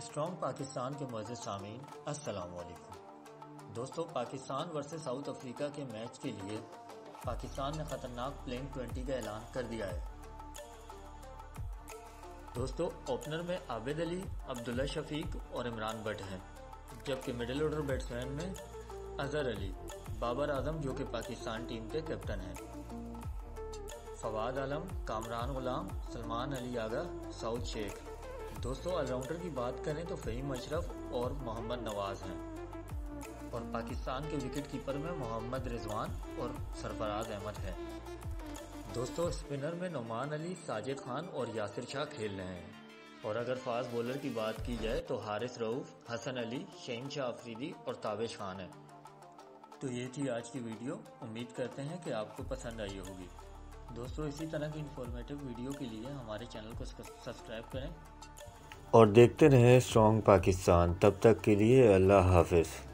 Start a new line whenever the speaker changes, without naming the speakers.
Strong Pakistan के मज़े सामीन असलकुम दोस्तों, पाकिस्तान वर्सेस साउथ अफ्रीका के मैच के लिए पाकिस्तान ने ख़तरनाक प्लेइंग ट्वेंटी का ऐलान कर दिया है। दोस्तों, ओपनर में आबिद अली, अब्दुल्ला शफीक और इमरान भट्ट हैं, जबकि मिडिल ऑर्डर बैट्समैन में अजहर अली, बाबर आज़म जो कि पाकिस्तान टीम के कैप्टन हैं। फवाद आलम, कामरान गुलाम, सलमान अली आगा, साउथ शेख। दोस्तों ऑलराउंडर की बात करें तो फ़हीम अशरफ और मोहम्मद नवाज़ हैं। और पाकिस्तान के विकेट कीपर में मोहम्मद रिजवान और सरफराज अहमद हैं। दोस्तों स्पिनर में नुमान अली, साजिद खान और यासिर शाह खेल रहे हैं। और अगर फास्ट बॉलर की बात की जाए तो हारिस रऊफ, हसन अली शहीन शाह अफरीदी और ताबिश खान है। तो ये थी आज की वीडियो। उम्मीद करते हैं कि आपको पसंद आई होगी। दोस्तों, इसी तरह की इन्फॉर्मेटिव वीडियो के लिए हमारे चैनल को सब्सक्राइब करें।
और देखते रहें स्ट्रॉन्ग पाकिस्तान। तब तक के लिए अल्लाह हाफिज़।